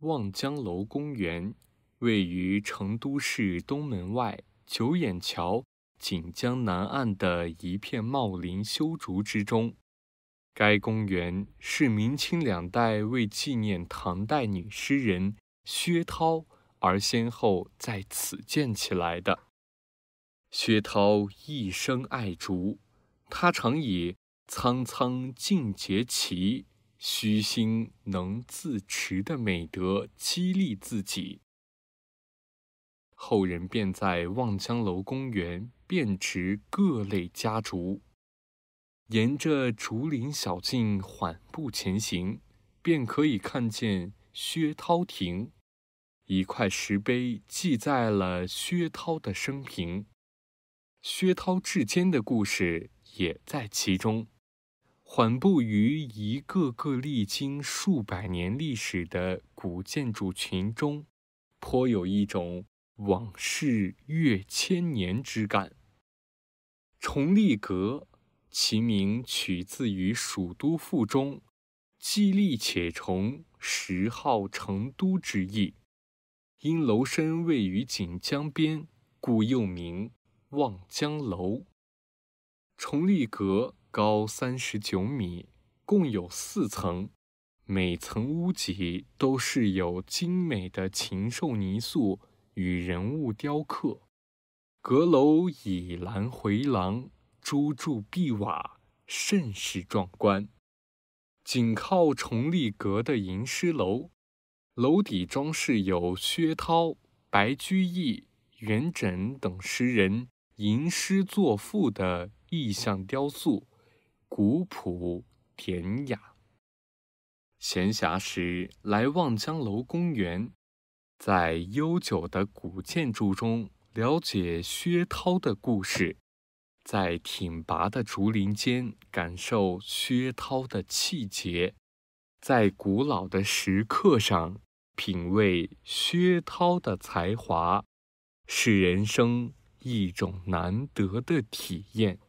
望江楼公园，位于成都市东门外九眼桥锦江南岸的一片茂林修竹之中。该公园是明清两代为纪念唐代女诗人薛涛而先后在此建起来的。薛涛一生爱竹，他常以“苍苍劲节齐，虚心能自持”的美德激励自己。后人便在望江楼公园遍植各类家竹。沿着竹林小径缓步前行，便可以看见薛涛亭，一块石碑记载了薛涛的生平，薛涛至坚的故事也在其中。缓步于一个个历经数百年历史的古建筑群中，颇有一种往事越千年之感。崇丽阁。其名取自于《蜀都赋》中“既立且崇，实号成都”之意。因楼身位于锦江边，故又名望江楼。崇丽阁高三十九米，共有四层，每层屋脊都是有精美的禽兽泥塑与人物雕刻。阁楼倚栏回廊。朱柱碧瓦，甚是壮观。紧靠崇立阁的吟诗楼，楼底装饰有薛涛、白居易、元稹等诗人吟诗作赋的意象雕塑，古朴典雅。闲暇时来望江楼公园，在悠久的古建筑中了解薛涛的故事。在挺拔的竹林间感受薛涛的气节，在古老的石刻上品味薛涛的才华，是人生一种难得的体验。